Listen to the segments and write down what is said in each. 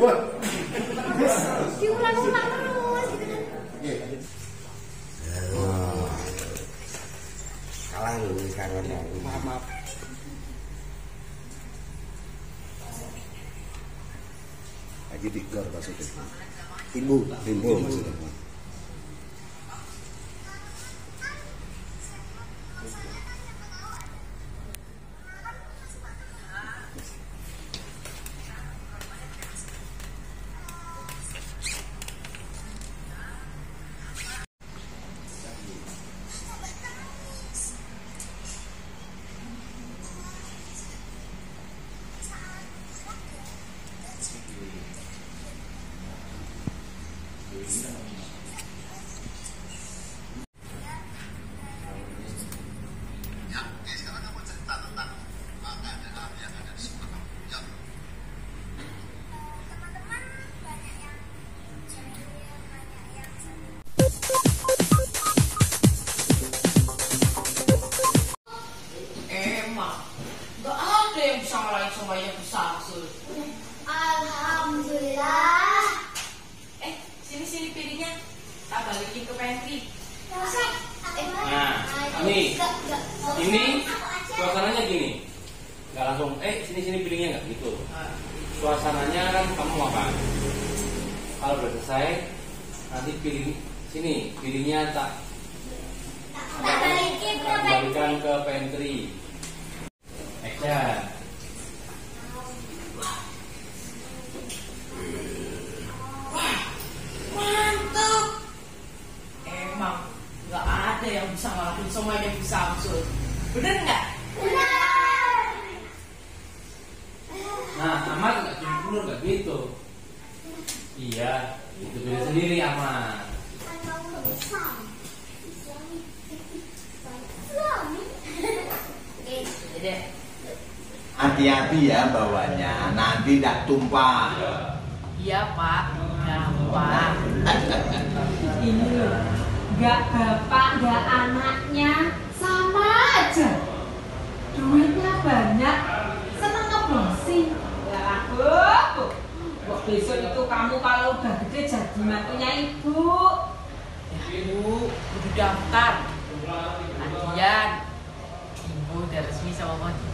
Wah. Diulang-ulang terus gitu kan. Oke. Kalah lu kangen ya. Maaf, maaf. Lagi di gor maksudnya. Timbu, timbu maksudnya. Yes. Ini. Ini suasananya gini. Nggak langsung, eh sini sini piringnya nggak gitu. Suasananya kan kamu makan. Kalau udah selesai, nanti piring sini piringnya tak balikin ke pantry. Ya bawanya, nanti tidak tumpah. Iya pak. Gampang. Ini loh. Nggak bapak nggak anaknya. Sama aja. Duitnya banyak. Seneng ngebosi ya bu. Kok besok itu kamu kalau udah gede jadi mantunya ibu. Ya bu. Udah daftar. Adian Ibu udah resmi sama Khadijah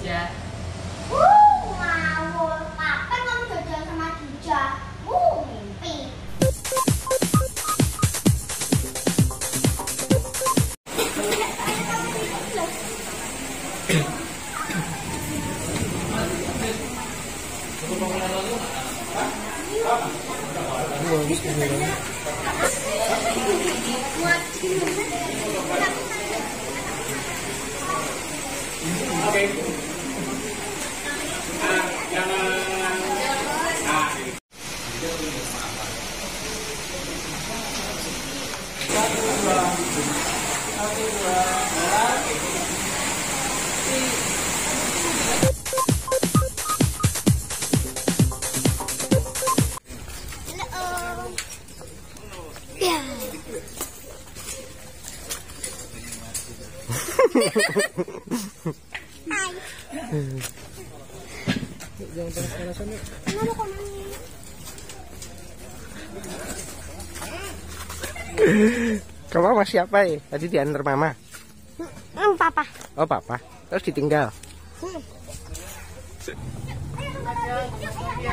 Hai. Kenapa kok nangis? Kamu sama siapa ya? Tadi diantar mama. Hmm, papa. Oh papa. Terus ditinggal. Ayo. Yuk, ayo.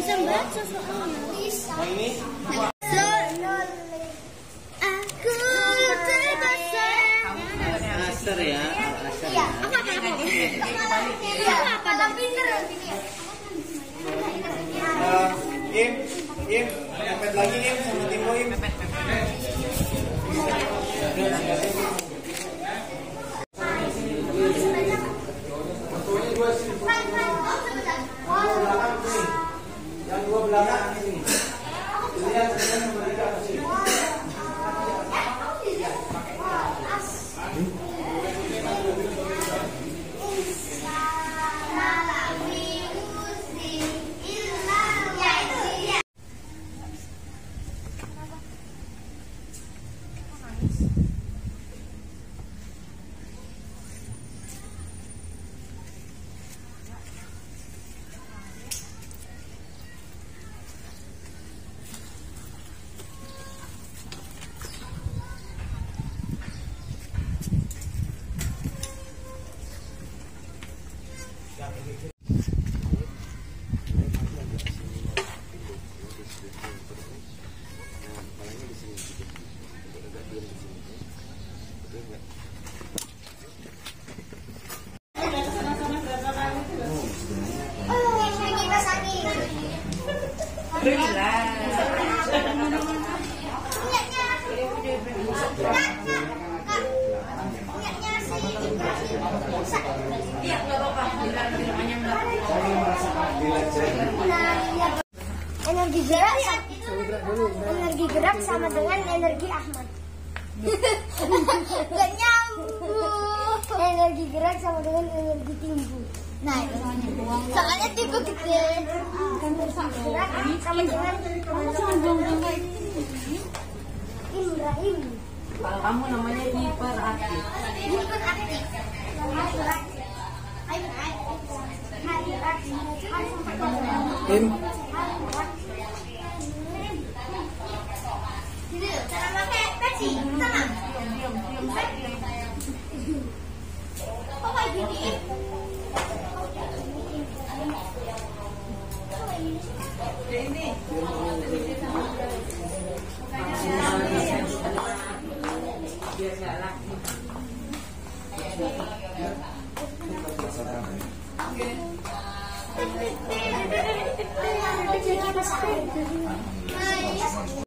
bisa baca soalnya. Ini Aku. Aster ya. Apa apa apa. Apa. Im, Im, lagi Im sama Im. Thanks. Energi gerak energi gerak sama dengan energi Ahmad. Gak nyambung. Energi gerak sama dengan energi timbul. Nah, soalnya timbul gede. Ibrahim. Kalau kamu namanya hiperaktif. Hiperaktif. Biar nggak laki. Jadi pas